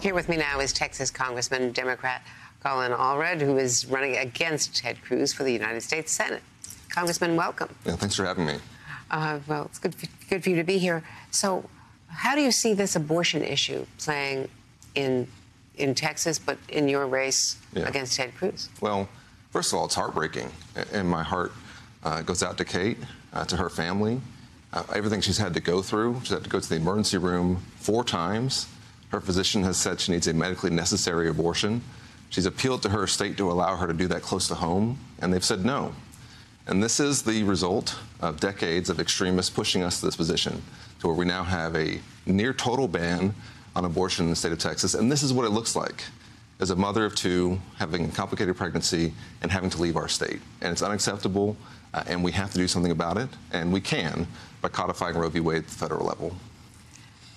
Here with me now is Texas Congressman Democrat Colin Allred, who is running against Ted Cruz for the United States Senate. Congressman, welcome. Yeah, thanks for having me. Uh, well, it's good for, good for you to be here. So, how do you see this abortion issue playing in in Texas, but in your race yeah. against Ted Cruz? Well, first of all, it's heartbreaking, and my heart uh, goes out to Kate, uh, to her family, uh, everything she's had to go through. She's had to go to the emergency room four times. Her physician has said she needs a medically necessary abortion. She's appealed to her state to allow her to do that close to home, and they've said no. And this is the result of decades of extremists pushing us to this position, to where we now have a near total ban on abortion in the state of Texas. And this is what it looks like as a mother of two, having a complicated pregnancy, and having to leave our state. And it's unacceptable, uh, and we have to do something about it, and we can by codifying Roe v. Wade at the federal level.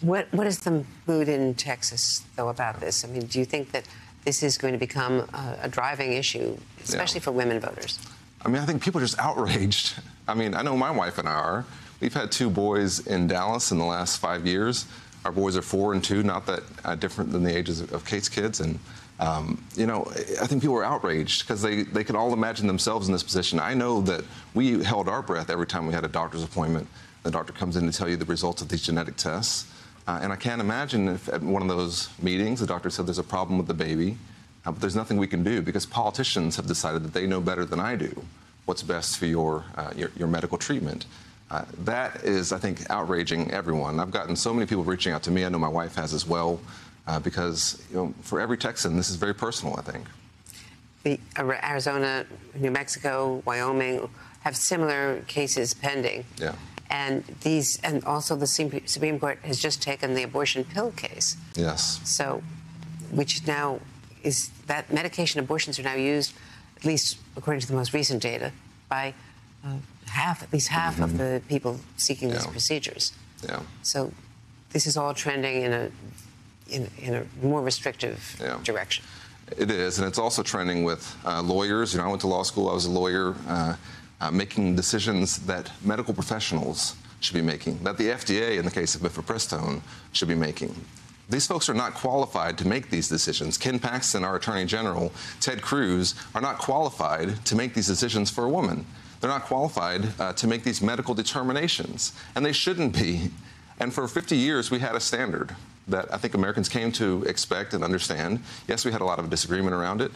What, what is the mood in Texas, though, about this? I mean, do you think that this is going to become a, a driving issue, especially yeah. for women voters? I mean, I think people are just outraged. I mean, I know my wife and I are. We've had two boys in Dallas in the last five years. Our boys are four and two, not that uh, different than the ages of, Kate's kids. And, um, you know, I think people are outraged because they, they can all imagine themselves in this position. I know that we held our breath every time we had a doctor's appointment. The doctor comes in to tell you the results of these genetic tests. Uh, and I can't imagine if at one of those meetings the doctor said there's a problem with the baby, uh, but there's nothing we can do because politicians have decided that they know better than I do what's best for your, uh, your, your, medical treatment. Uh, that is, I think, outraging everyone. I've gotten so many people reaching out to me. I know my wife has as well, uh, because you know, for every Texan, this is very personal. I think. The, Arizona, New Mexico, Wyoming have similar cases pending. Yeah. And these, and also the Supreme Court has just taken the abortion pill case. Yes. So, which now is that medication abortions are now used, at least according to the most recent data, by uh, half, at least half mm-hmm. of the people seeking yeah. these procedures. Yeah. So, this is all trending in a in, in a more restrictive yeah. direction. It is, and it's also trending with uh, lawyers. You know, I went to law school. I was a lawyer. Uh, uh, making decisions that medical professionals should be making, that the FDA, in the case of mifepristone, should be making. These folks are not qualified to make these decisions. Ken Paxton, our Attorney General, Ted Cruz are not qualified to make these decisions for a woman. They're not qualified uh, to make these medical determinations, and they shouldn't be. And for 50 years, we had a standard that I think Americans came to expect and understand. Yes, we had a lot of disagreement around it,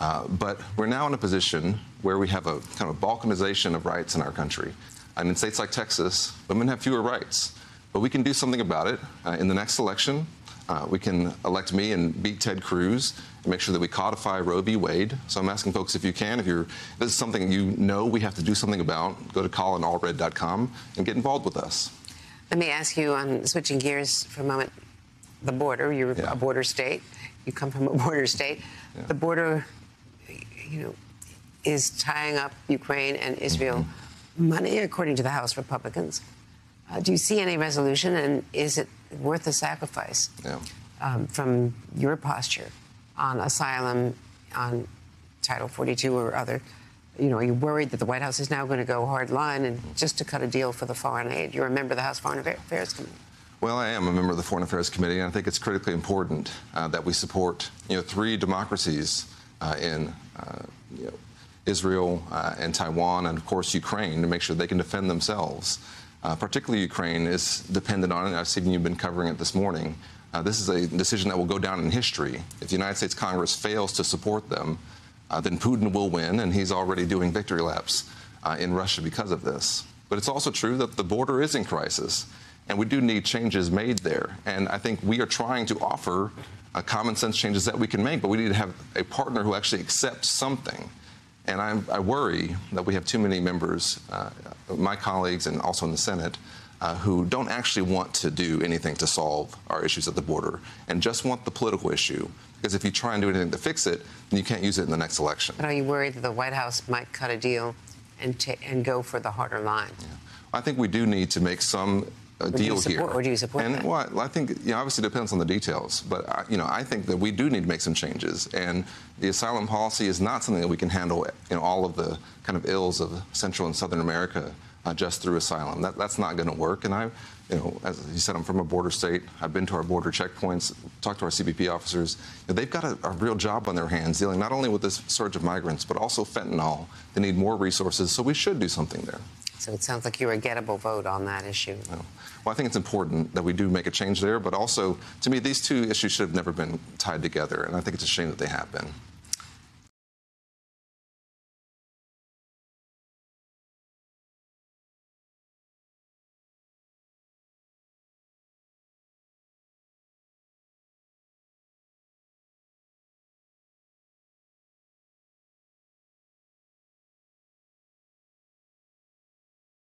uh, but we're now in a position where we have a kind of balkanization of rights in our country. And in states like Texas, women have fewer rights. But we can do something about it. Uh, in the next election, uh, we can elect me and beat Ted Cruz and make sure that we codify Roe v. Wade. So I'm asking folks if you can, if you're if this is something you know we have to do something about, go to colinallred.com and get involved with us. Let me ask you on switching gears for a moment. The border, you're yeah. a border state. You come from a border state. Yeah. The border you know, is tying up Ukraine and Israel mm-hmm. money, according to the House Republicans. Uh, do you see any resolution, and is it worth the sacrifice yeah. um, from your posture on asylum, on Title 42 or other? You know, are you worried that the White House is now going to go hard line and just to cut a deal for the foreign aid? You're a member of the House Foreign Affairs Committee. Well, I am a member of the Foreign Affairs Committee, and I think it's critically important uh, that we support, you know, three democracies Uh, in uh, you know, Israel uh, and Taiwan, and of course Ukraine, to make sure they can defend themselves. Uh, particularly Ukraine is dependent on it. I've seen you've been covering it this morning. Uh, this is a decision that will go down in history. If the United States Congress fails to support them, then Putin will win, and he's already doing victory laps in Russia because of this. But it's also true that the border is in crisis, and we do need changes made there. And I think we are trying to offer uh, common sense changes that we can make, but we need to have a partner who actually accepts something. And I, I worry that we have too many members, uh, my colleagues and also in the Senate, uh, who don't actually want to do anything to solve our issues at the border and just want the political issue. Because if you try and do anything to fix it, then you can't use it in the next election. But are you worried that the White House might cut a deal and, and go for the harder line? Yeah. I think we do need to make some a deal support, here. Or do you support and that? well, I think you know, obviously depends on the details, but I, you know I think that we do need to make some changes, and the asylum policy is not something that we can handle you know all of the kind of ills of Central and Southern America uh, just through asylum. That, that's not going to work, and I You know, as you said, I'm from a border state. I've been to our border checkpoints, talked to our CBP officers. You know, they've got a, a real job on their hands dealing not only with this surge of migrants, but also fentanyl. They need more resources, so we should do something there. So it sounds like you're a gettable vote on that issue. No. Well, I think it's important that we do make a change there, but also, to me, these two issues should have never been tied together, and I think it's a shame that they have been.